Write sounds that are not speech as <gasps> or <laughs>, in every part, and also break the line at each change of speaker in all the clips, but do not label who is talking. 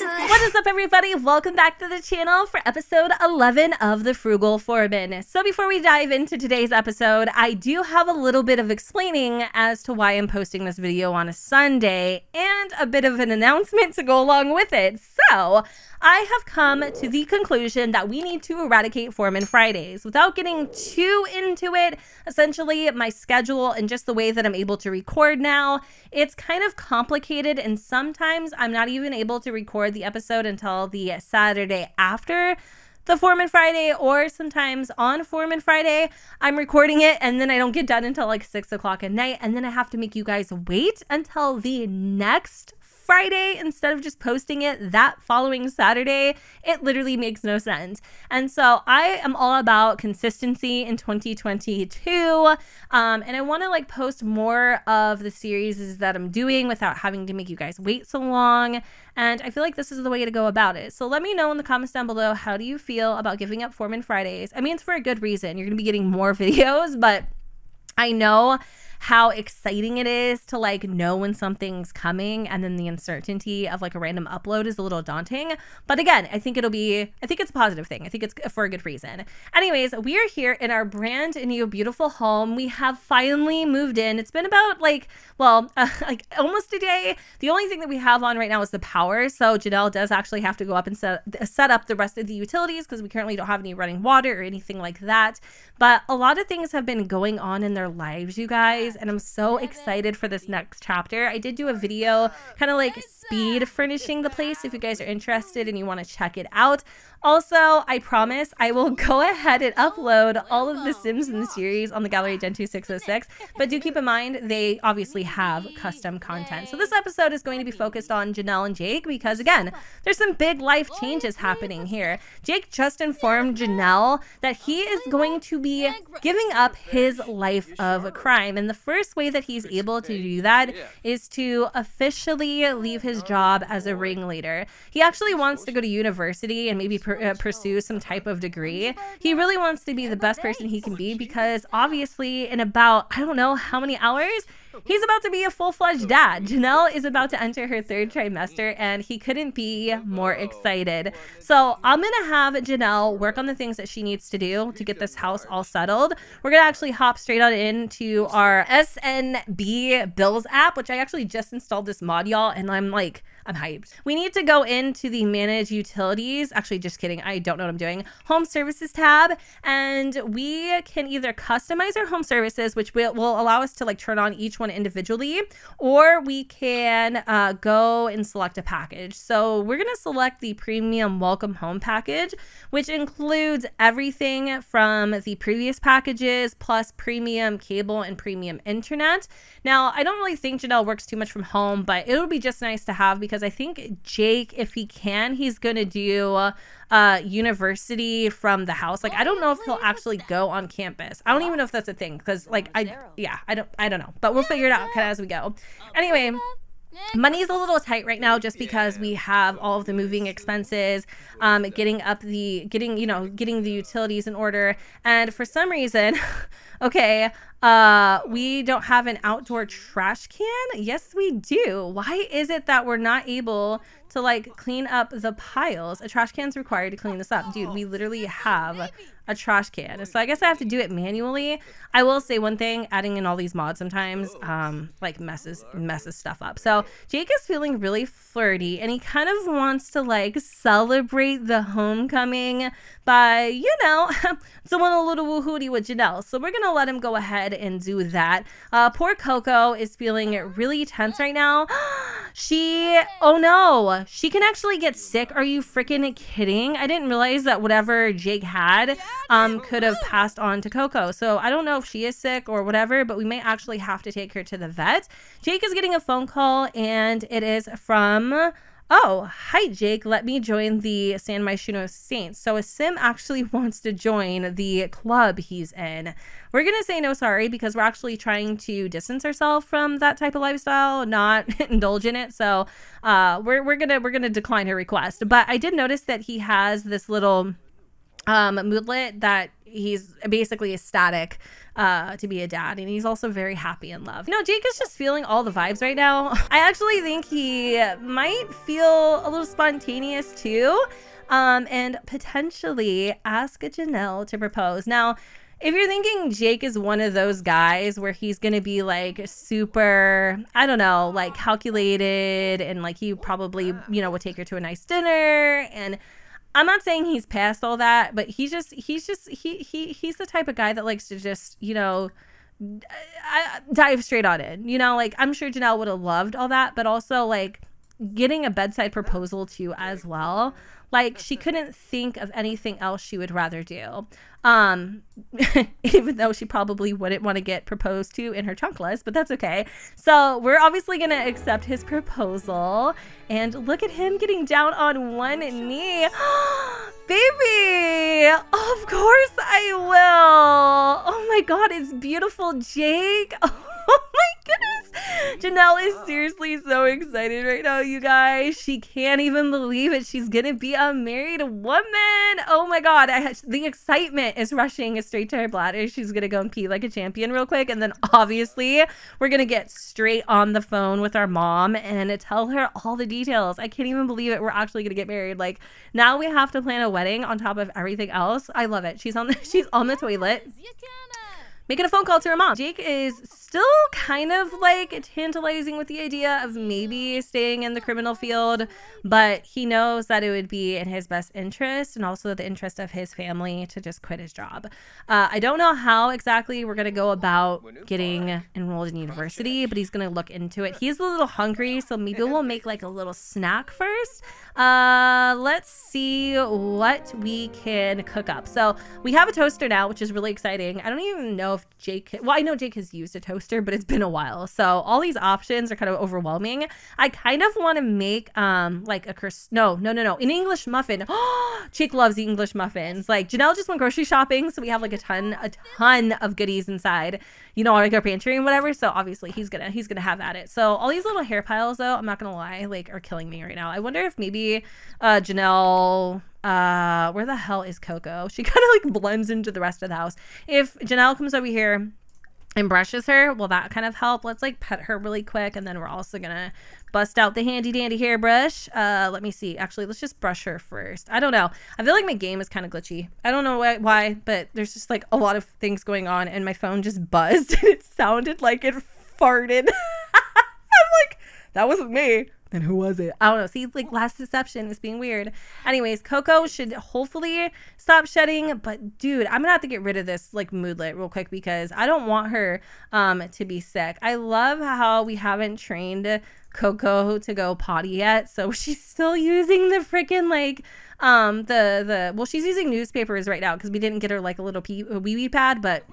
What is up, everybody? Welcome back to the channel for episode 11 of The Frugal Foreman. So, before we dive into today's episode, I do have a little bit of explaining as to why I'm posting this video on a Sunday and a bit of an announcement to go along with it. So, I have come to the conclusion that we need to eradicate Foreman Fridays. Without getting too into it, essentially, my schedule and just the way that I'm able to record now, it's kind of complicated, and sometimes I'm not even able to record the episode until the Saturday after the Foreman Friday, or sometimes on Foreman Friday, I'm recording it and then I don't get done until like six o'clock at night, and then I have to make you guys wait until the next Friday instead of just posting it that following Saturday. It literally makes no sense. And so I am all about consistency in 2022. Um, and I want to like post more of the series that I'm doing without having to make you guys wait so long. And I feel like this is the way to go about it. So let me know in the comments down below how do you feel about giving up Foreman Fridays? I mean, it's for a good reason. You're going to be getting more <laughs> videos, but I know how exciting it is to like know when something's coming and then the uncertainty of like a random upload is a little daunting. But again, I think it'll be, I think it's a positive thing. I think it's for a good reason. Anyways, we are here in our brand new beautiful home. We have finally moved in. It's been about like, well, uh, <laughs> like almost a day. The only thing that we have on right now is the power. So Janelle does actually have to go up and set, set up the rest of the utilities because we currently don't have any running water or anything like that. But a lot of things have been going on in their lives, you guys and I'm so excited for this next chapter. I did do a video kind of like speed furnishing the place if you guys are interested and you want to check it out. Also, I promise I will <laughs> go ahead and upload all of the Sims in the series on the Gallery Gen 2 606, but do keep in mind they obviously have custom content. So this episode is going to be focused on Janelle and Jake because again, there's some big life changes happening here. Jake just informed Janelle that he is going to be giving up his life of crime. And the first way that he's able to do that is to officially leave his job as a ringleader. He actually wants to go to university and maybe per, uh, pursue some type of degree. He really wants to be the best person he can be because obviously in about I don't know how many hours He's about to be a full fledged dad. Janelle is about to enter her third trimester, and he couldn't be more excited. So, I'm going to have Janelle work on the things that she needs to do to get this house all settled. We're going to actually hop straight on into our SNB Bills app, which I actually just installed this mod, y'all, and I'm like, I'm hyped. We need to go into the manage utilities. Actually, just kidding. I don't know what I'm doing. Home services tab. And we can either customize our home services, which will, will allow us to like turn on each one individually, or we can uh, go and select a package. So we're going to select the premium welcome home package, which includes everything from the previous packages plus premium cable and premium internet. Now, I don't really think Janelle works too much from home, but it'll be just nice to have because I think Jake, if he can, he's going to do uh, university from the house. Like, I don't know if he'll actually go on campus. I don't even know if that's a thing because, like, I, yeah, I don't, I don't know, but we'll figure it out kind of as we go. Anyway. Money's a little tight right now just because we have all of the moving expenses, um, getting up the, getting, you know, getting the utilities in order. And for some reason, <laughs> okay, uh, we don't have an outdoor trash can. Yes, we do. Why is it that we're not able to like clean up the piles? A trash can's required to clean this up. Dude, we literally have a trash can. So I guess I have to do it manually. I will say one thing, adding in all these mods sometimes um like messes messes stuff up. So Jake is feeling really flirty and he kind of wants to like celebrate the homecoming by, you know, <laughs> someone a little woohooty with Janelle. So we're gonna let him go ahead and do that. Uh poor Coco is feeling really tense right now. <gasps> she oh no, she can actually get sick. Are you freaking kidding? I didn't realize that whatever Jake had um, could have passed on to Coco. So I don't know if she is sick or whatever, but we may actually have to take her to the vet. Jake is getting a phone call, and it is from. Oh, hi, Jake. Let me join the San Myshuno Saints. So, a sim actually <laughs> wants to join the club he's in. We're going to say no sorry because we're actually trying to distance ourselves from that type of lifestyle, not <laughs> indulge in it. So, uh, we're, we're going to we're going to decline her request. But I did notice that he has this little um, Moodlet that he's basically ecstatic uh, to be a dad, and he's also very happy in love. You know, Jake is just feeling all the vibes right now. <laughs> I actually think he might feel a little spontaneous too, um, and potentially ask Janelle to propose. Now, if you're thinking Jake is one of those guys where he's gonna be like super, I don't know, like calculated and like he probably, you know, would take her to a nice dinner and I'm not saying he's past all that, but he's just he's just he he he's the type of guy that likes to just, you know, dive straight on in. You know, like I'm sure Janelle would have loved all that, but also like getting a bedside proposal too as well. Like she couldn't think of anything else she would rather do. Um, <laughs> even though she probably wouldn't want to get proposed to in her chunkless, but that's okay. So we're obviously to accept his proposal. And look at him getting down on one knee. <gasps> Baby, of course I will. Oh my God, it's beautiful, Jake. <laughs> Oh my goodness. Janelle is seriously so excited right now, you guys. She can't even believe it. She's going to be a married woman. Oh my God. I, the excitement is rushing straight to her bladder. She's going to go and pee like a champion real quick. And then obviously, we're going to get straight on the phone with our mom and tell her all the details. I can't even believe it. We're actually going to get married. Like, now we have to plan a wedding on top of everything else. I love it. She's on the, <laughs> she's on the toilet making a phone call to her mom. Jake is still kind of like tantalizing with the idea of maybe staying in the criminal field, but he knows that it would be in his best interest and also the interest of his family to just quit his job. Uh, I don't know how exactly we're going to go about getting enrolled in university, but he's going to look into it. He's a little hungry, so maybe we'll make like a little snack first. Uh, let's see what we can cook up. So we have a toaster now, which is really exciting. I don't even know if Jake, well, I know Jake has used a toaster, but it's been a while. So all these options are kind of overwhelming. I kind of want to make um like a curse. No, no, no, no. An English muffin. <gasps> Jake loves the English muffins. Like Janelle just went grocery shopping, so we have like a ton, a ton of goodies inside. You know, like our pantry and whatever. So obviously he's gonna he's gonna have at it. So all these little hair piles, though, I'm not gonna lie, like are killing me right now. I wonder if maybe uh Janelle uh where the hell is coco? <laughs> She kind of like blends into the rest of the house. If janelle comes over here and brushes her will that kind of help? Let's like pet her really quick and then we're also gonna bust out the handy dandy hairbrush. Uh let me see. Actually let's just brush her first. I don't know. I feel like my game is kind of glitchy. I don't know why, why but there's just like a lot of things going on and my phone just <laughs> buzzed and it sounded like it farted. <laughs> I'm like that wasn't me then who was it? I don't know. See, like last deception is being weird. Anyways, Coco should hopefully stop shedding. But dude, I'm gonna have to get rid of this like moodlet real quick because I don't want her um to be sick. I love how we haven't trained Coco to go potty yet, so <laughs> she's still using the freaking like um the the well she's using newspapers right now because we didn't get her like a little pee wee wee pad, but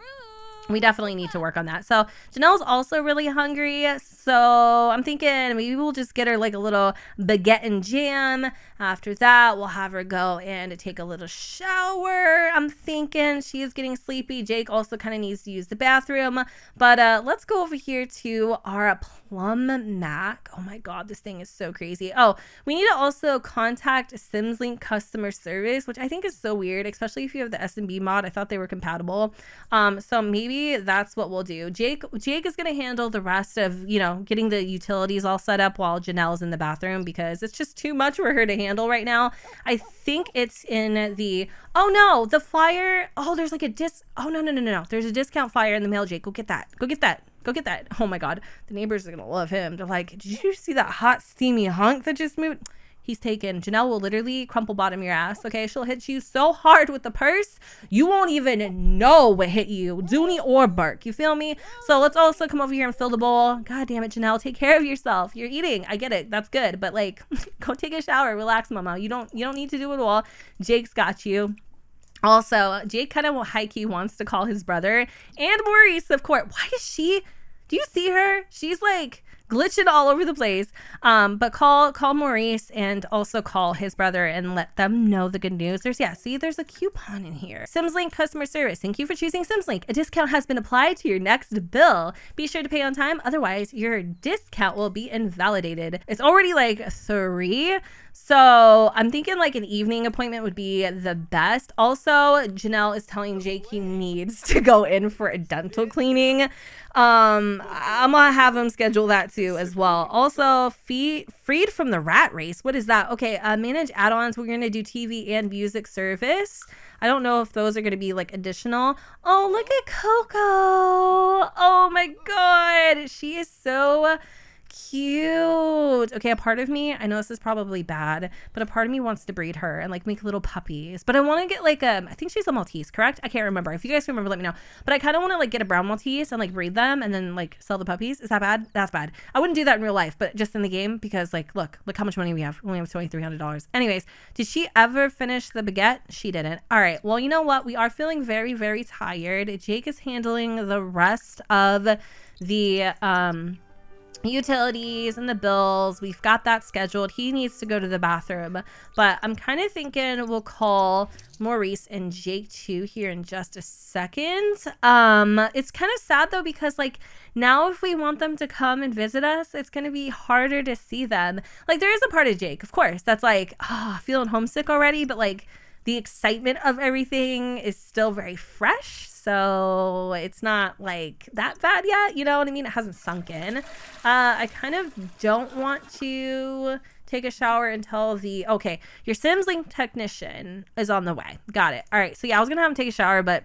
we definitely need to work on that. So Janelle's also really hungry. So I'm thinking maybe we'll just get her like a little baguette and jam. After that, we'll have her go and take a little shower. I'm thinking she is getting sleepy. Jake also kind of needs to use the bathroom. But uh, let's go over here to our Plum Mac. Oh my God, this thing is so crazy. Oh, we need to also contact SimsLink customer service, which I think is so weird, especially if you have the SMB mod. I thought they were compatible. Um, so maybe that's what we'll do. Jake, Jake is going to handle the rest of, you know, getting the utilities all set up while Janelle's in the bathroom because it's just too much for her to handle right now. I think it's in the, oh no, the flyer. Oh, there's like a dis. Oh, no, no, no, no, no. There's a discount flyer in the mail, Jake. Go get that. Go get that. Go get that. <laughs> Oh my God. The neighbors are to love him. They're like, did you see that hot, steamy hunk that just moved? He's taken. Janelle will literally crumple bottom your ass. Okay. She'll hit you so hard with the purse, you won't even know what hit you, Dooney or Bourke. You feel me? So let's also come over here and fill the bowl. God damn it, Janelle. Take care of yourself. You're eating. I get it. That's good. But like, <laughs> go take a shower. Relax, mama. You don't, you don't need to do it all. Jake's got you. Also, Jake kind of high key wants to call his brother and Maurice, of course. Why is she? Do you see her? She's like glitching all over the place. Um, but call call Maurice and also call his brother and let them know the good news. There's yeah, see, there's a coupon in here. SimsLink customer service. Thank you for choosing SimsLink. A discount has been applied to your next bill. Be sure to pay on time, otherwise your discount will be invalidated. It's already like three. So I'm thinking like an evening appointment would be the best. Also, Janelle is telling Jake he needs to go in for a dental cleaning. Um, I'm gonna have him schedule that too as well. Also, fee- freed from the rat race. What is that? Okay, uh, manage add-ons. We're gonna do TV and music service. I don't know if those are gonna be like additional. Oh, look at Coco. Oh my god, she is so cute. Okay, a part of me, I know this is probably bad, but a part of me wants to breed her and like make little puppies. But I want to get like a, I think she's a Maltese, correct? I can't remember. If you guys remember, let me know. But I kind of want to like get a brown Maltese and like breed them and then like sell the puppies. Is that bad? That's bad. I wouldn't do that in real life, but just in the game because like look, look how much money we have. We only have twenty three hundred dollars. Anyways, did she ever finish the baguette? She didn't. All right. Well, you know what? We are feeling very very tired. Jake is handling the rest of the um utilities and the bills. We've got that scheduled. He needs to go to the bathroom. But I'm kind of thinking we'll call Maurice and Jake too here in just a second. Um, it's kind of sad though because like now if we want them to come and visit us, it's gonna be harder to see them. Like there is a part of Jake, of course, that's like, oh, feeling homesick already, but like the excitement of everything is still very fresh. So it's not like that bad yet. You know what I mean? It hasn't sunk in. Uh, I kind of don't want to take a shower until the okay your sims link technician is on the way got it all right so yeah i was gonna have him take a shower but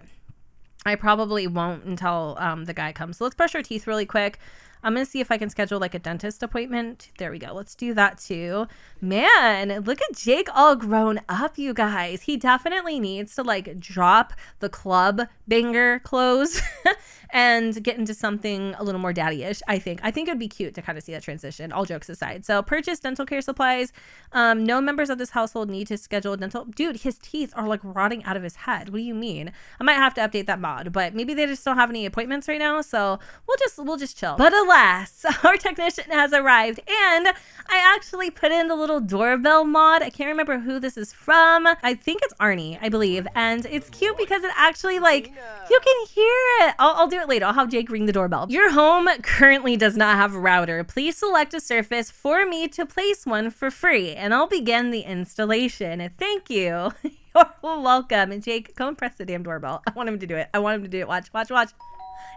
i probably won't until um, the guy comes so let's brush our teeth really quick I'm going to see if I can schedule like a dentist appointment. There we go. Let's do that too. Man, look at Jake all grown up, you guys. He definitely needs to like drop the club banger clothes <laughs> and get into something a little more daddy-ish, I think. I think it'd be cute to kind of see that transition, all jokes aside. So purchase dental care supplies. Um, no members of this household need to schedule dental. Dude, his teeth are like rotting out of his head. What do you mean? I might have to update that mod, but maybe they just don't have any appointments right now. So we'll just, we'll just chill. But alas, <laughs> our technician has arrived and I actually put in the little doorbell mod. I can't remember who this is from. I think it's Arnie, I believe. And it's cute because it actually like, you can hear it. I'll, I'll do it later. I'll have Jake ring the doorbell. Your home currently does not have a router. Please select a surface for me to place one for free, and I'll begin the installation. Thank you. <laughs> You're welcome. And Jake, come and press the damn doorbell. I want him to do it. I want him to do it. Watch, watch, watch.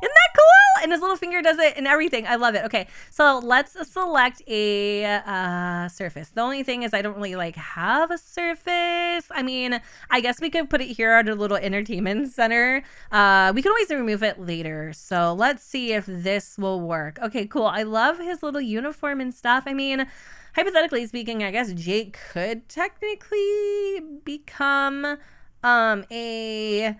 Isn't that cool? And his little finger does it and everything. I love it. Okay, so let's select a uh, surface. The only thing is I don't really like have a surface. I mean, I guess we could put it here at a little entertainment center. Uh, we can always remove it later. So let's see if this will work. Okay, cool. I love his little uniform and stuff. I mean, hypothetically speaking, I guess Jake could technically become um, a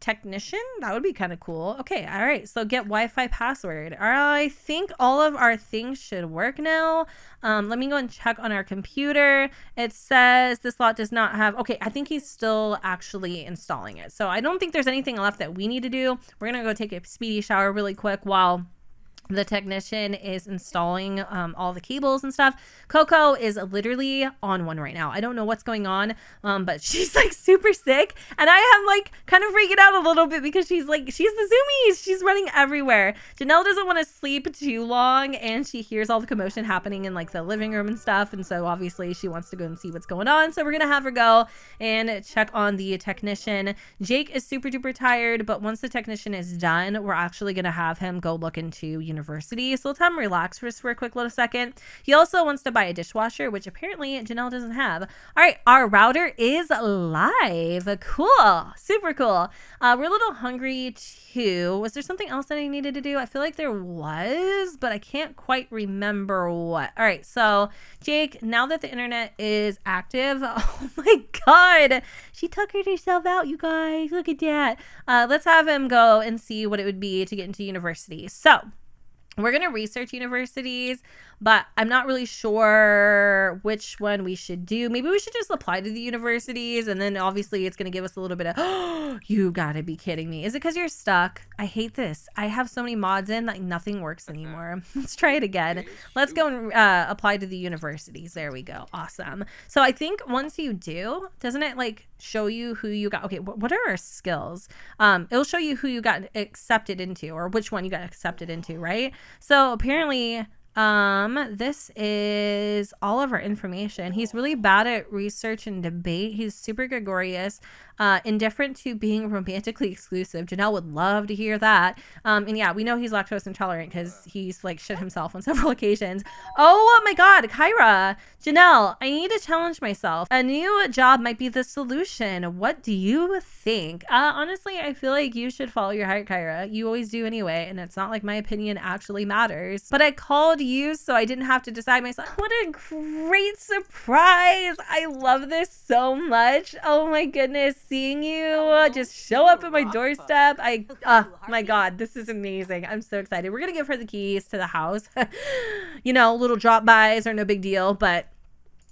technician? That would be kind of cool. Okay all right so get wi-fi password. I think all of our things should work now. Um, let me go and check on our computer. It says this lot does not have okay i think he's still actually installing it. So i don't think there's anything left that we need to do. We're gonna go take a speedy shower really quick while the technician is installing um, all the cables and stuff. Coco is literally on one right now. I don't know what's going on, um, but <laughs> she's like super sick. And I am like kind of freaking out a little bit because she's like, she's the zoomies. She's running everywhere. Janelle doesn't want to sleep too long and she hears all the commotion happening in like the living room and stuff. And so obviously she wants to go and see what's going on. So we're going to have her go and check on the technician. Jake is super duper tired, but once the technician is done, we're actually going to have him go look into, you university. So let's have him relax for, for a quick little second. He also wants to buy a dishwasher, which apparently Janelle doesn't have. All right, our router is live. Cool. Super cool. Uh, we're a little hungry too. Was there something else that I needed to do? I feel like there was, but I can't quite remember what. All right, so Jake, now that the internet is active, <laughs> oh my God, she tuckered herself out, you guys. Look at that. Uh, let's have him go and see what it would be to get into university. So, we're going to research universities, but I'm not really sure which one we should do. Maybe we should just apply to the universities and then obviously it's going to give us a little bit of, oh, <gasps> you got to be kidding me. Is it because you're stuck? I hate this. I have so many mods in that nothing works anymore. <laughs> Let's try it again. Let's go and uh, apply to the universities. There we go. Awesome. So I think once you do, doesn't it like show you who you got? Okay, what are our skills? Um, it'll show you who you got accepted into or which one you got accepted into, right? So apparently, um, this is all of our information. He's really bad at research and debate. He's super gregarious uh, indifferent to being romantically exclusive. Janelle would love to hear that. Um, and yeah, we know he's lactose intolerant because he's like shit himself on <laughs> several occasions. Oh my God, Kyra, Janelle, I need to challenge myself. A new job might be the solution. What do you think? Uh, honestly, I feel like you should follow your heart, Kyra. You always do anyway, and it's not like my opinion actually matters. But I called you so I didn't have to decide myself. What a great surprise! I love this so much. Oh my goodness seeing you just show up at my doorstep. I, oh my God, this is amazing. I'm so excited. We're to give her the keys to the house. <laughs> you know, little drop bys are no big deal, but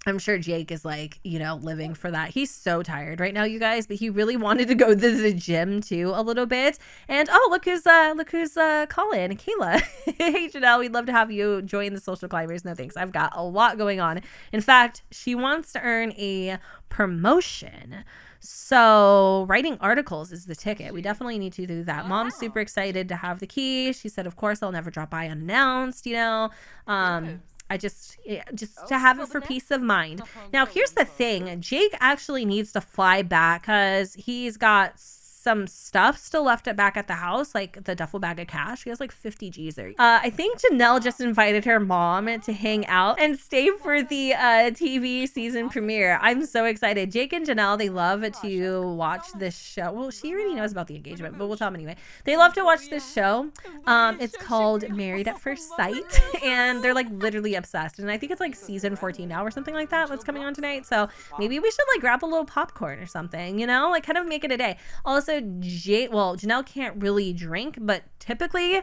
I'm sure Jake is like, you know, living for that. He's so tired right now, you guys, but he really wanted to go <laughs> to the gym too a little bit. And oh, look who's uh look who's uh calling, Kayla. <laughs> hey Janelle, we'd love to have you join the social climbers. No thanks. I've got a lot going on. In fact, she wants to earn a promotion. So, writing articles is the ticket. We definitely need to do that. Mom's super excited to have the key. She said, "Of course, I'll never drop by unannounced." You know, um, I just eh, just oh, to have it for peace of mind. Now, here's the thing: Jake actually needs to fly back because he's got some stuff still left at back at the house, like the duffel bag of cash. She has like 50 G's there. Uh, I think Janelle just invited her mom to hang out and stay for the uh, TV season premiere. I'm so excited. Jake and Janelle, they love to watch this show. Well, she already knows about the engagement, but we'll tell them anyway. They love to watch this show. Um, it's called Married at <laughs> First Sight, <laughs> and they're like literally obsessed. And I think it's like season 14 now or something like that that's coming on tonight. So maybe we should like grab a little popcorn or something, you know, like kind of make it a day. Also, Jay, well, Janelle can't really drink, but typically,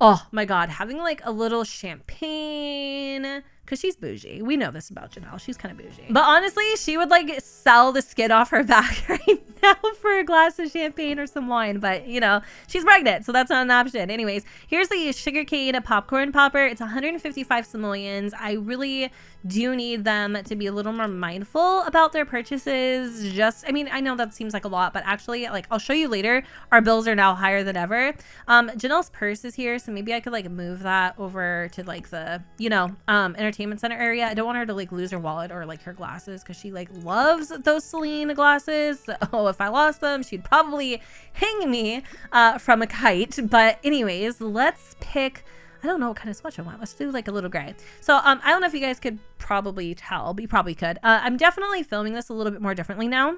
oh my God, having like a little champagne because she's bougie. We know this about Janelle. She's kind of bougie. But honestly, she would like sell the skin off her <laughs> back right now for a glass of champagne or some wine. But you know, she's pregnant, so that's not an option. Anyways, here's the sugarcane popcorn popper. It's 155 simoleons. I really do need them to be a little more mindful about their purchases. Just, I mean, I know that seems like a lot, but actually, like, I'll show you later. Our bills are now higher than ever. Um, Janelle's purse is here, so maybe I could like move that over to like the, you know, um, entertainment center area. I don't want her to like lose her wallet or like her glasses because she like loves those Celine glasses. So <laughs> if I lost them, she'd probably hang me uh, from a kite. But anyways, let's pick I don't know what kind of swatch I want. Let's do like a little gray. So um, I don't know if you guys could probably tell, but you probably could. Uh, I'm definitely filming this a little bit more differently now.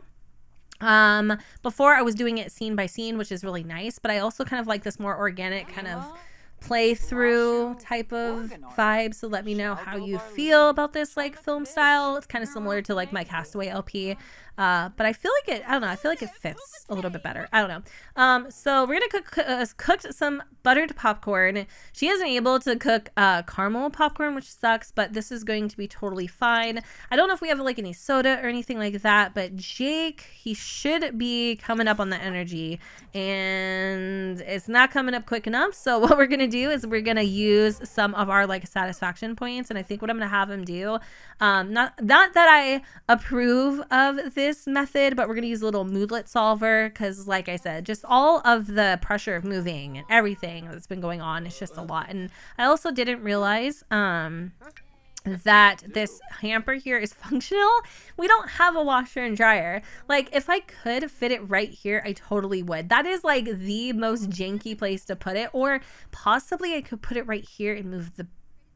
Um, before I was doing it scene by scene, which is really nice, but I also kind of like this more organic kind of playthrough type of vibe. So let me know how you feel about this like film style. It's kind of similar to like my Castaway LP. Uh, but I feel like it, I don't know, I feel like it fits a little bit better. I don't know. Um, so we're going to cook, uh, cook some buttered popcorn. She isn't able to cook uh, caramel popcorn, which sucks, but this is going to be totally fine. I don't know if we have like any soda or anything like that, but Jake, he should be coming up on the energy and it's not coming up quick enough. So <laughs> what we're going to do is we're going to use some of our like satisfaction points. And I think what I'm going to have him do, um, not, not that I approve of this this method, but we're going to use a little moodlet solver because, like I said, just all of the pressure of moving and everything that's been going on is just a lot. And I also didn't realize um, that this hamper here is <laughs> functional. We don't have a washer and dryer. Like, if I could fit it right here, I totally would. That is like the most janky place to put it. Or possibly I could put it right here and move the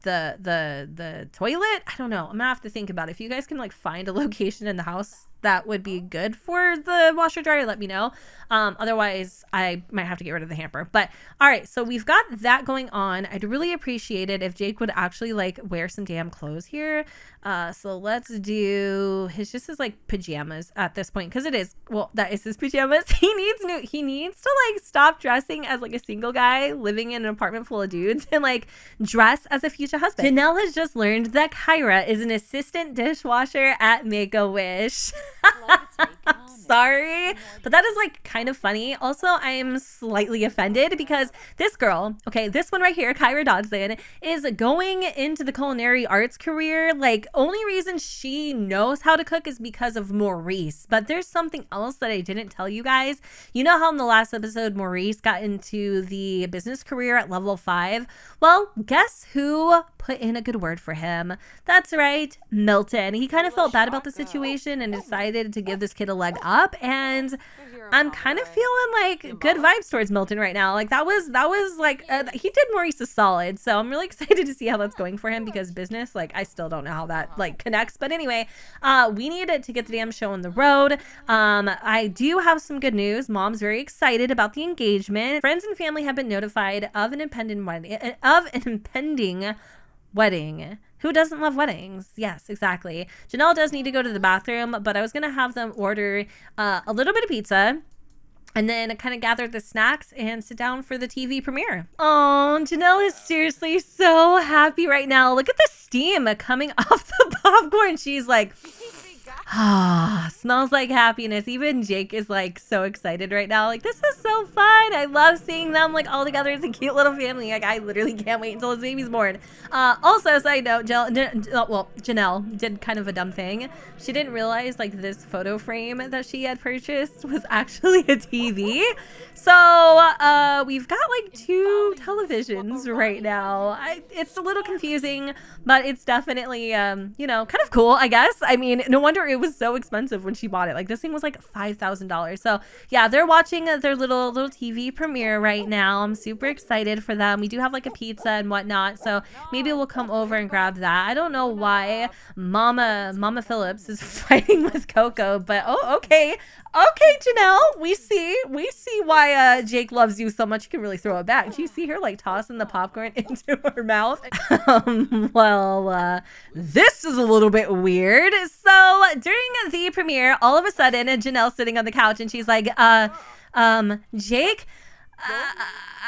the the the toilet. I don't know. I'm gonna have to think about it. If you guys can like find a <laughs> location in the house that would be good for the washer dryer, let me know. Um, otherwise, I might have to get rid of the hamper. But all right, so we've got that going on. I'd really appreciate it if Jake would actually like wear some damn clothes here. Uh, so let's do his just his like pajamas at this point because it is well that is his pajamas. <laughs> He needs new. He needs to like stop dressing as like a single guy living in an apartment full of dudes and like dress as a future husband. Janelle has just learned that Kyra is an assistant dishwasher at Make a Wish. <laughs> love it's <laughs> Sorry, but that is like kind of funny. Also, I am slightly offended because this girl, okay, this one right here, Kyra Dodson, is going into the culinary arts career. Like, only reason she knows how to cook is because of Maurice. But there's something else that I didn't tell you guys. You know how in the last episode, Maurice got into the business career at level five? Well, guess who put in a good word for him? That's right, Milton. He kind of felt bad about the situation and oh decided to give this kid a leg up. And I'm kind of feeling like good vibes towards Milton right now. Like that was that was like uh, he did Maurice a solid. So I'm really <laughs> excited to see how that's going for him because business, like I still don't know how that like connects. But anyway, uh, we needed to get the damn show on the road. Um, I do have some good news. Mom's very excited about the engagement. Friends and family have been notified of an impending wedding of an impending wedding. Who doesn't love weddings? Yes, exactly. Janelle does need to go to the bathroom, but I was going to have them order uh, a little bit of pizza and then kind of gather the snacks and sit down for the TV premiere. Oh, Janelle is seriously so happy right now. Look at the steam coming <laughs> off the popcorn. She's like, Ah, <sighs> smells like happiness. Even Jake is like so excited right now. Like, this is so fun. I love seeing them like all together as a cute little family. Like, I literally can't wait until his baby's born. Uh, also, side note, Janelle, well, Janelle did kind of a dumb thing. She didn't realize like this photo frame that she had purchased was <laughs> actually a TV. So, uh, we've got like two televisions right now. I, it's a little confusing, but it's definitely, um, you know, kind of cool, I guess. I mean, no wonder it was so expensive when she bought it. Like this thing was like five thousand dollars. So yeah, they're watching their little little TV premiere right now. I'm super excited for them. We do have like a pizza and whatnot, so maybe we'll come over and grab that. I don't know why Mama Mama Phillips is <laughs> fighting with Coco, but oh okay, okay, Janelle, we see we see why uh, Jake loves you so much. You can really throw it back. Do you see her like tossing the popcorn <laughs> into her mouth? <laughs> um, well, uh, this is a little bit weird. So during the premiere, all of a sudden, Janelle sitting on the couch and she's like, uh, um, Jake. Uh,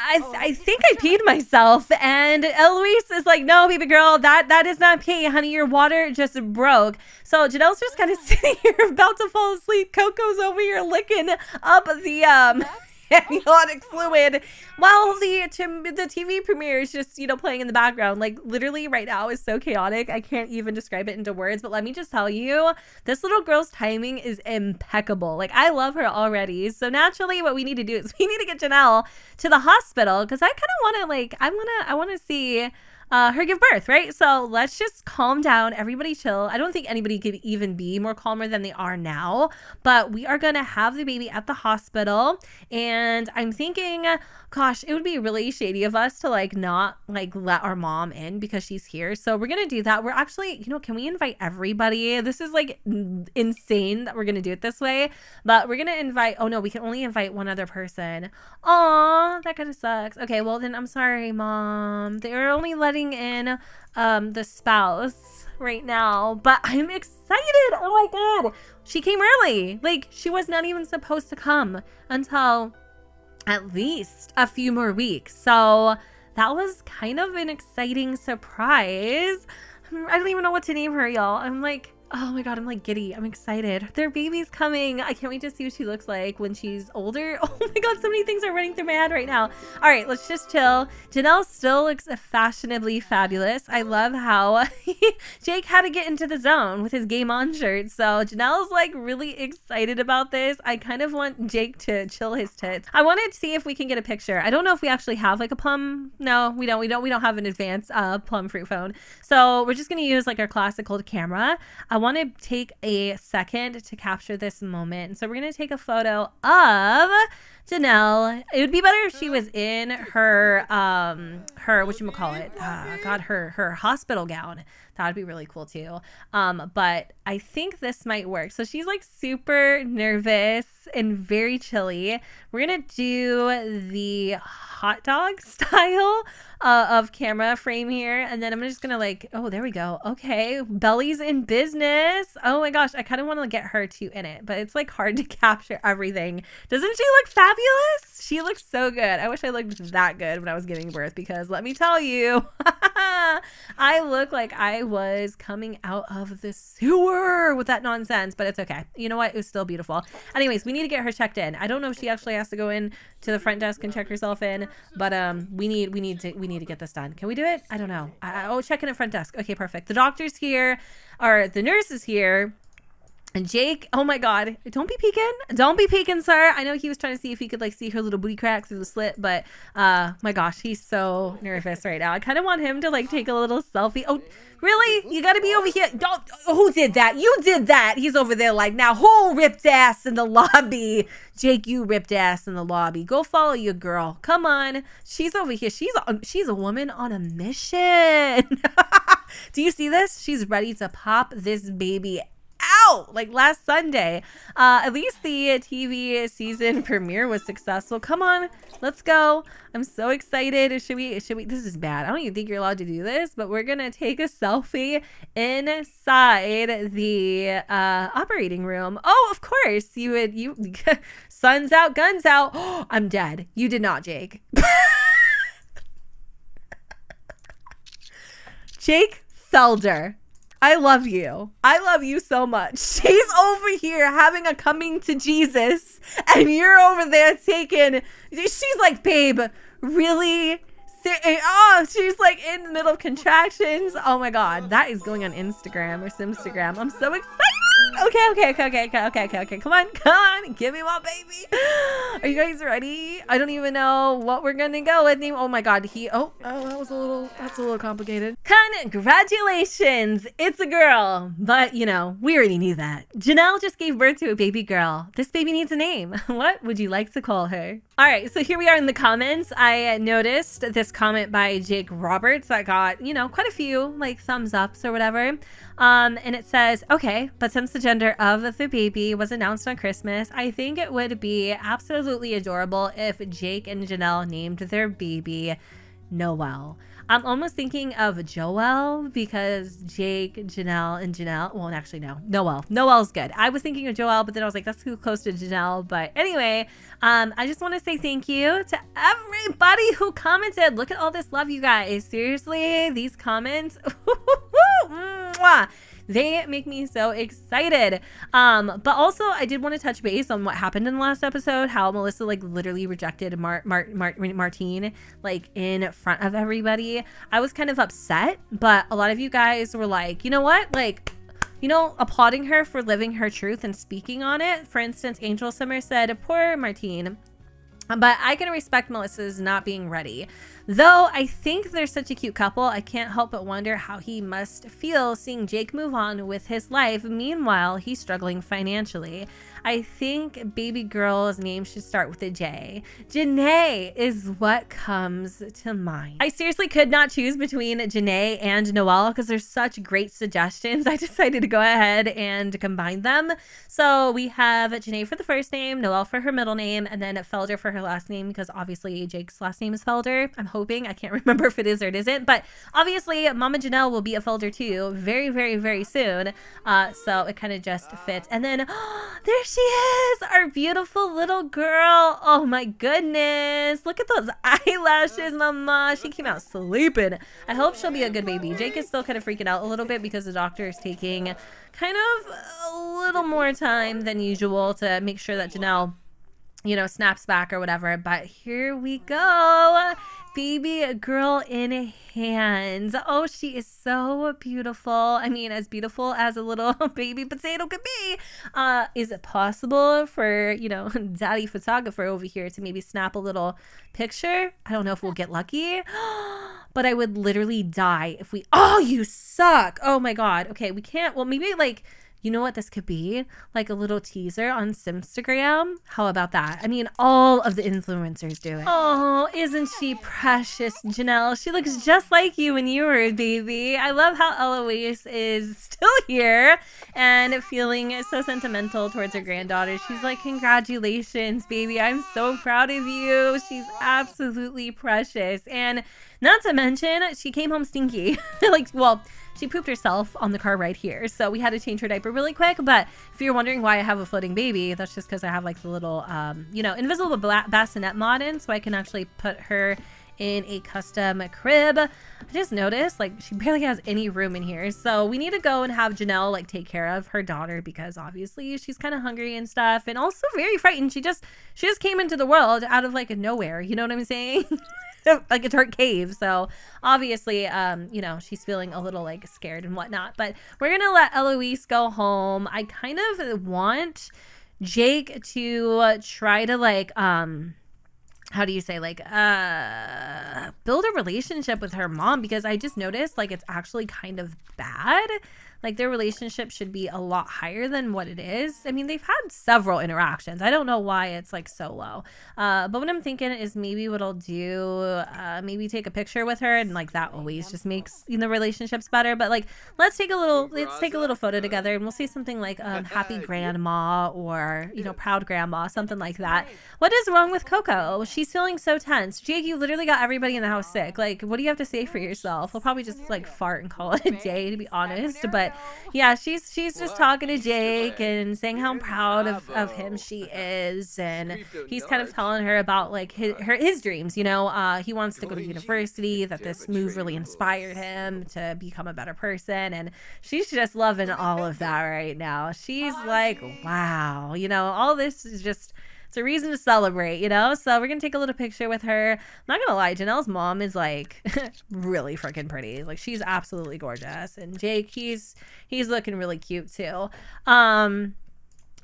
I, I think I peed myself. And Eloise is like, no, baby girl, that, that is not pee, honey. Your water just broke. So Janelle's just kind of <laughs> sitting here about to fall asleep. Coco's over here licking up the um amniotic fluid while the the TV premiere is just you know playing in the background. Like literally right now is so chaotic. I can't even describe it into words. But let me just tell you, this little girl's timing is impeccable. Like I love her already. So naturally, what we need to do is <laughs> we need to get Janelle to the hospital because I kind of want to like I want to I want to see uh, her give birth, right? So let's just calm down. Everybody chill. I don't think anybody could even be more calmer than they are now, but we are going to have the baby at the hospital. And I'm thinking, gosh, it would be really shady of us to like not like let our mom in because she's here. So we're going to do that. We're actually, you know, can we invite everybody? This is like insane that we're going to do it this way, but we're going to invite, oh no, we can only invite one other person. Aw, that kind of sucks. Okay, well then I'm sorry, mom. They're only letting in um, the spouse right now, but I'm excited. Oh my god. She came early. Like, she was not even supposed to come until at least a few more weeks. So that was kind of an exciting surprise. I don't even know what to name her, y'all. I'm like, Oh my god, I'm like giddy. I'm excited. Their baby's coming. I can't wait to see what she looks like when she's older. <laughs> Oh my god, so many things are running through my head right now. All right, let's just chill. Janelle still looks fashionably fabulous. I love how <laughs> Jake had to get into the zone with his game on shirt. So Janelle's like really excited about this. I kind of want Jake to chill his tits. I wanted to see if we can get a picture. I don't know if we actually have like a plum. No, we don't. We don't. We don't have an advanced uh, plum fruit phone. So we're just gonna use like our classic old camera. I want to take a second to capture this moment. So we're going to take a photo of Janelle. It would be better if she was in her um her what you call it? Uh, God, her her hospital gown. That would be really cool too. Um, but I think this might work. So she's like super nervous and very chilly. We're gonna do the hot dog <laughs> style uh, of camera frame here, and then I'm just gonna like, oh, there we go. Okay, Belly's in business. Oh my gosh, I kind of want to get her too in it, but it's like hard to <laughs> capture everything. Doesn't she look fabulous? She looks so good. I wish I looked that good when I was giving birth because let me tell you, <laughs> I look like I was coming out of the sewer with that nonsense, but it's okay. You know what? It was still beautiful. Anyways, we need to get her checked in. I don't know if she actually has to go in to the front desk and check herself in, but um, we need we need to we need to get this done. Can we do it? I don't know. I, oh, check in at front desk. Okay, perfect. The doctor's here, or the nurse is here. And Jake, oh my God, don't be peeking. Don't be peeking, sir. I know he was trying to see if he could like see her little booty crack through the slit, but uh my gosh, he's so nervous right now. I kind of want him to like take a little selfie. Oh, really? You gotta be over here. Don't who did that? You did that. He's over there like now who ripped ass in the lobby? Jake, you ripped ass in the lobby. Go follow your girl. Come on. She's over here. She's a, she's a woman on a mission. <laughs> Do you see this? She's ready to pop this baby out like last Sunday. Uh, at least the TV season <laughs> premiere was successful. Come on, let's go. I'm so excited. Should we, should we, this is bad. I don't even think you're allowed to do this, but we're going to take a selfie inside the uh, operating room. Oh, of course you would, you, <laughs> sun's out, guns out. <gasps> I'm dead. You did not, Jake. <laughs> Jake Felder I love you. I love you so much. <laughs> She's over here having a coming to Jesus, and you're over there taking. She's like, babe, really? Oh, she's like in the middle of contractions. Oh my God, that is going on Instagram or Simstagram. I'm so excited okay, okay, okay, okay, okay, okay, okay, okay. Come on, <laughs> come on, give me my baby. <gasps> Are you guys ready? I don't even know what we're gonna go with. Oh my god, he. Oh, oh, that was a little. That's a little complicated. Congratulations, it's a girl. But you know, we already knew that. Janelle just gave birth to a baby girl. This baby needs a name. <laughs> What would you like to call her? All right, so here we are in the comments. I noticed this comment by Jake Roberts that got you know quite a few like thumbs ups or whatever. Um, and it says, okay, but since the gender of the baby was announced on Christmas, I think it would be absolutely adorable if Jake and Janelle named their baby Noel. I'm almost thinking of Joel because Jake, Janelle, and Janelle. Well, actually, no. Noel. Noel's good. I was thinking of Joel, but then I was like, that's too close to Janelle. But anyway, um, I just want to say thank you to everybody who commented. Look at all this love, you guys. Seriously, these comments. <laughs> They make me so excited. Um, but also, I did want to touch base on what happened in the last episode. How Melissa like literally rejected Mart Mar- Mar- Martine like in front of everybody. I was kind of upset, but a lot of you guys were like, you know what, like you know, applauding her for living her truth and speaking on it. For instance, Angel Summer said, Poor Martine. But I can respect Melissa's not being ready. Though I think they're such a cute couple, I can't help but wonder how he must feel seeing Jake move on with his life. Meanwhile, he's struggling financially. I think baby girl's name should start with a J. Janae is what comes to mind. I seriously could not choose between Janae and Noel because they're such great suggestions. <laughs> I decided to go ahead and combine them. So we have Janae for the first name, Noel for her middle name, and then Felder for her last name because obviously Jake's last name is Felder. I'm hoping. I can't <laughs> remember if it is or it isn't, but obviously Mama Janelle will be a Felder too very, very, very soon. Uh, so it kind of just fits. And then oh, <gasps> there she is, our beautiful little girl. Oh my goodness. Look at those eyelashes, mama. She came out sleeping. I hope she'll be a good baby. Jake is still kind of freaking out a little bit because the doctor is taking kind of a little more time than usual to make sure that Janelle you know, snaps back or whatever. But here we go baby girl in hands. Oh, she is so beautiful. I mean, as beautiful as a little <laughs> baby potato could be. Uh, is it possible for, you know, <laughs> daddy photographer over here to maybe snap a little picture? I don't know if we'll get lucky. <gasps> but I would literally die if we. Oh, you suck. Oh my God. Okay, we can't. Well, maybe like you know what this could be? Like a little teaser on Simstagram. How about that? I mean, all of the influencers do it. Oh, isn't she precious, Janelle? She looks just like you when you were a baby. I love how Eloise is still here and feeling so sentimental towards her granddaughter. She's like, Congratulations, baby. I'm so proud of you. She's absolutely precious. And not to mention, she came home stinky. <laughs> like, well, she pooped herself on the car right here. So we had to change her diaper really quick. But if you're wondering why I have a floating baby, that's just because I have like the little, um, you know, invisible bassinet mod in. So I can actually put her in a custom crib. I just noticed like she barely has any room in here. So we need to go and have Janelle like take care of her daughter because obviously she's kind of hungry and stuff and also very frightened. She just she just came into the world out of like nowhere. You know what I'm saying? <laughs> like <laughs> a dark cave. So obviously, um, you know, she's feeling a little like scared and whatnot. But we're gonna let Eloise go home. I kind of want Jake to try to like um how do you say like uh build a relationship with her mom because I just noticed like it's actually kind of bad like their relationship should be a lot higher than what it is. I mean, they've had several interactions. I don't know why it's like so low. Uh, but what I'm thinking is maybe what I'll do, uh, maybe take a picture with her, and like that always just makes you know relationships better. But like, let's take a little, let's take a little photo together, and we'll see something like um, "Happy <laughs> Grandma" or you know "Proud Grandma," something like that. What is wrong with Coco? She's feeling so tense. Jake, you literally got everybody in the house sick. Like, what do you have to say for yourself? We'll probably just like fart and call it a day, to be honest. But yeah, she's she's just talking to Jake and saying how proud of, of him she <laughs> is, and he's kind of telling her about like his her his dreams. You know, uh, he wants to go to university. That this move really inspired him to become a better person, and she's just loving all of that right now. She's like, wow, you know, all this is just it's a reason to celebrate, you know? So we're gonna take a little picture with her. I'm not gonna lie, Janelle's mom is like <laughs> really freaking pretty. Like she's absolutely gorgeous. And Jake, he's he's looking really cute too. Um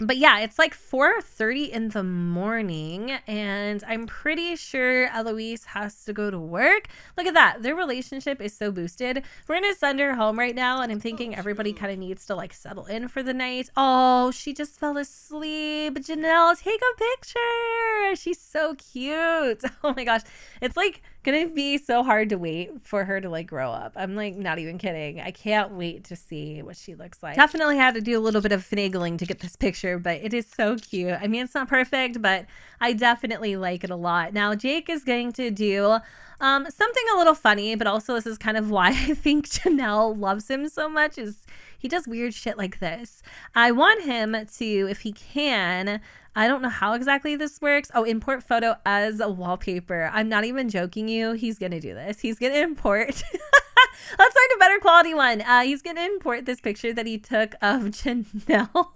but yeah, it's like 4:30 in the morning and I'm pretty sure Eloise has to go to work. Look at that. Their relationship is so boosted. We're going to send her home right now and I'm oh, thinking everybody kind of needs to like settle in for the night. Oh, she just fell asleep. Janelle, take a picture. She's so cute. <laughs> Oh my gosh. It's like gonna be so hard to wait for her to like grow up. I'm like not even kidding. I can't wait to see what she looks like. Definitely had to do a little bit of finagling to get this picture, but it is so cute. I mean, it's not perfect, but I definitely like it a lot. Now, Jake is going to do um, something a little funny, but also this is kind of <laughs> why I think Janelle loves him so much is he does weird shit like this. I want him to, if he can, I don't know how exactly this works. Oh, import photo as a wallpaper. I'm not even joking you. He's going to do this. He's going to import. <laughs> Let's find a better quality one. Uh, he's going to import this picture that he took of <laughs> Janelle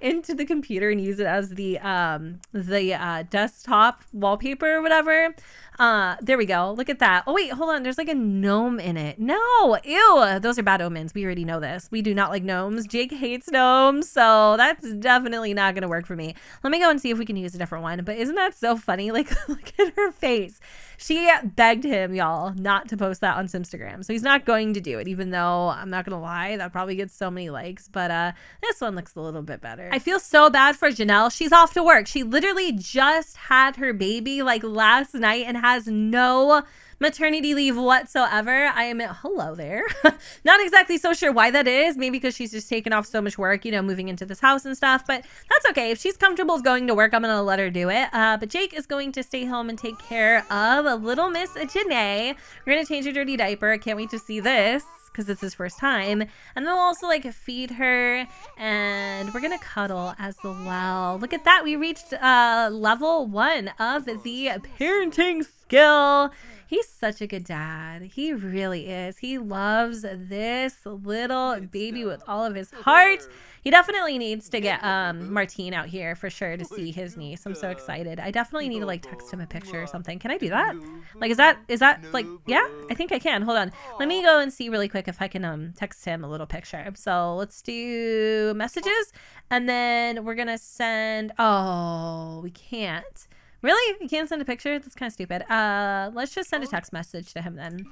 into the computer and use it as the um, the uh, desktop wallpaper or whatever. Uh, there we go. Look at that. Oh, wait, hold on. There's like a gnome in it. No, ew. Those are bad omens. We already know this. We do not like gnomes. Jake hates gnomes, so that's definitely not going to work for me. Let me go and see if we can use a different one. But isn't that so funny? <laughs> Like, look at her face. She begged him, y'all, not to post that on Instagram. So he's not going to do it, even though I'm not to lie, that probably gets so many likes. But uh, this one looks a little bit better. I feel so bad for Janelle. She's off to work. She literally just had her baby like last night and has no maternity leave whatsoever. I am hello there. <laughs> Not exactly so sure why that is. Maybe because she's just taken off so much work, you know, moving into this house and stuff. But that's okay. If she's comfortable going to work, I'm gonna let her do it. Uh, but Jake is going to stay home and take care of a little Miss Janae. We're gonna change her dirty diaper. Can't wait to see this because it's his first time. And then we'll also like feed her and we're gonna cuddle as well. Look at that. We reached uh, level one of the parenting skill. He's such a good dad. He really is. He loves this little baby with all of his heart. <laughs> He definitely needs to get um Martine out here for sure to see his niece. I'm so excited. I definitely need to like text him a picture or something. Can I do that? Like is that is that like yeah? I think I can. Hold on. Let me go and see really quick if I can um text him a little picture. So let's do messages and then we're gonna send oh we can't. Really? You can't send a picture? That's kind of stupid. Uh, let's just send a text message to him then.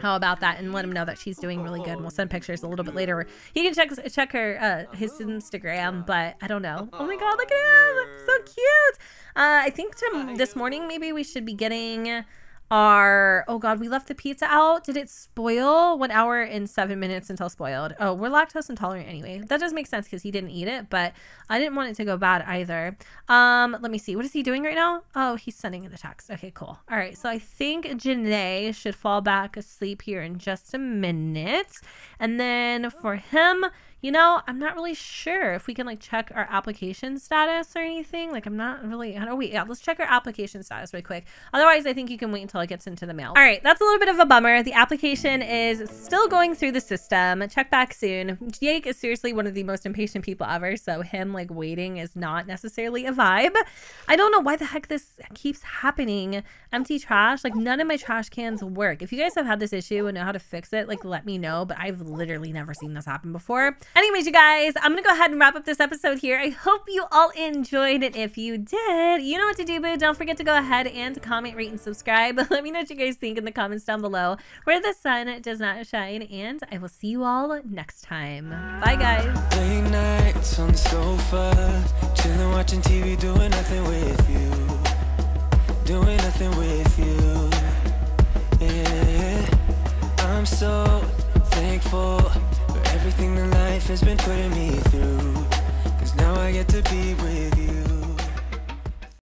How about that? And let him know that she's doing really good. We'll send pictures a little bit later. He can check check her uh, his Instagram, but I don't know. Oh my god, look at him! So cute. Uh, I think to, this morning maybe we should be getting our oh god we left the pizza out. Did it spoil? One hour and seven minutes until spoiled. Oh we're lactose intolerant anyway. That does make sense because he didn't eat it but i didn't want it to go bad either. Um let me see. What is he doing right now? Oh he's sending the text. Okay cool. All right so i think janae should fall back asleep here in just a minute. And then for him you know, I'm not really sure if we can like check our application status or anything. Like, I'm not really, don't wait. Yeah, let's check our application status really quick. Otherwise, I think you can wait until it gets into the mail. All right, that's a little bit of a bummer. The application is still going through the system. Check back soon. Jake is seriously one of the most impatient people ever. So, him like waiting is not necessarily a vibe. I don't know why the heck this keeps happening. Empty trash, like, none of my trash cans work. If you guys have had this issue and know how to fix it, like, let me know. But I've literally never seen this happen before. Anyways, you guys, I'm to go ahead and wrap up this episode here. I hope you all enjoyed it. If you did, you know what to do, boo. Don't forget to go ahead and comment, rate, and subscribe. <laughs> Let me know what you guys think in the comments down below where the sun does not shine. And I will see you all next time. Bye, guys.
Late nights on the sofa, chilling, watching TV, doing nothing with you. Doing nothing with you. Yeah, I'm so thankful everything that life has been putting me through. Cause now I get to be with